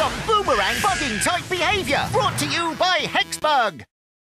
some boomerang bugging type behavior. Brought to you by Hexbug.